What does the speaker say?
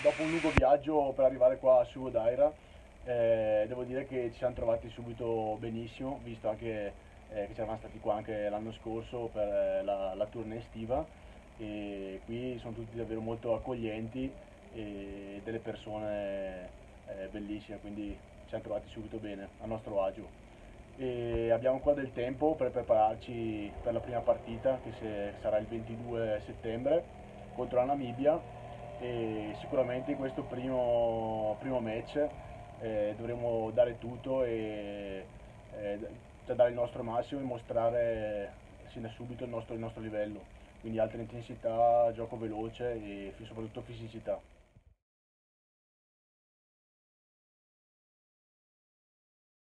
dopo un lungo viaggio per arrivare qua su Odaira, eh, devo dire che ci siamo trovati subito benissimo, visto anche eh, che eravamo stati qua anche l'anno scorso per eh, la, la tournée estiva e qui sono tutti davvero molto accoglienti e delle persone eh, bellissime, quindi ci siamo trovati subito bene, a nostro agio. E abbiamo ancora del tempo per prepararci per la prima partita che sarà il 22 settembre contro la Namibia e sicuramente in questo primo, primo match eh, dovremo dare tutto e eh, dare il nostro massimo e mostrare sin da subito il nostro, il nostro livello, quindi alta intensità, gioco veloce e soprattutto fisicità.